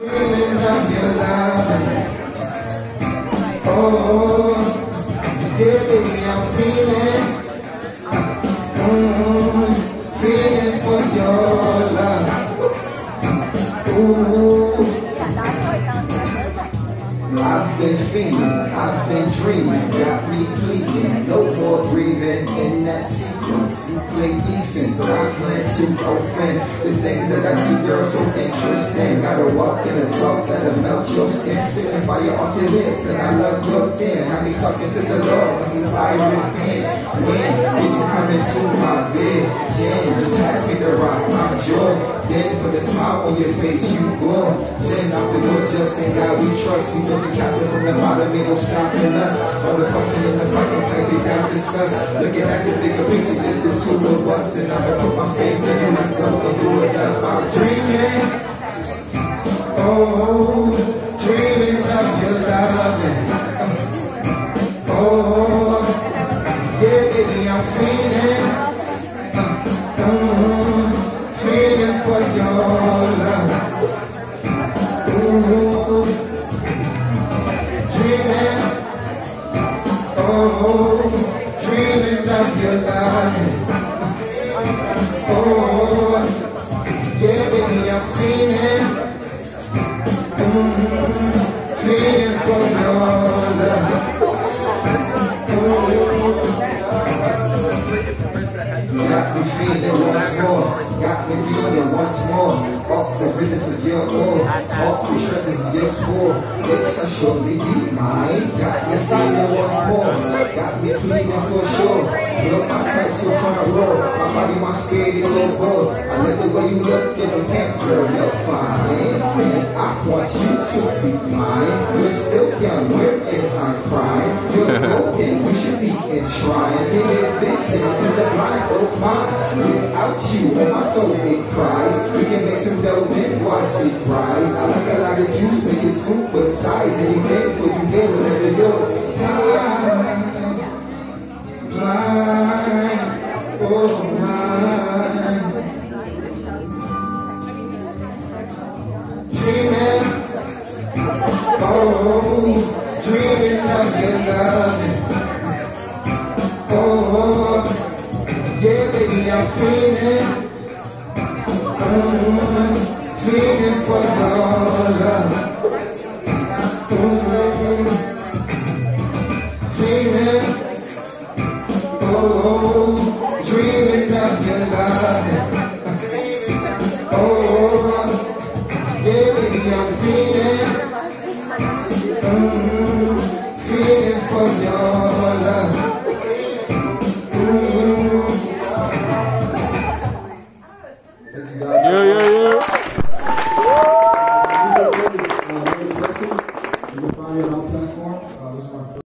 Dreaming of your love. Oh, oh, oh. yeah, baby, I'm feeling, been feeling, I've been dreaming, got me pleading, no more breathing in that sequence. You play defense, but I plan to offend the things that I see, girl, so interesting. Gotta walk in a talk that'll melt your skin, spitting fire off your lips, and I love your tin. Have me talking to the Lord, fire pen. When put a smile on your face, you go. Send out the good, just in God we trust. We built the castle from the bottom, ain't no stopping us. All the fussing and the fighting, like we down discuss. Looking at the bigger picture, just the two of us. And I'ma put my faith in you, let's go and do it feeling. Mm, feeling for your feeling once more, got me feeling once more. Off the rhythms of your oil, off the treasures of your sword. It shall surely be mine. Got me feeling once more, got me feeling for sure. Look, my type so front row, my body, my spirit, it go. I like the way you look in the pants, girl, you're fine. Prime. We should be enshrined. Give vision to the blind folk mind. Without you, my soul it cries. We can make some dough and watch it rise. I like a lot of juice, make it super size. Anything for you, get whatever yours. Mine, mine, oh I'm feeling, mm, feeling for your love. Mm, feeling, oh, dreaming of your loving. Oh, yeah, baby, I'm feeling, mm,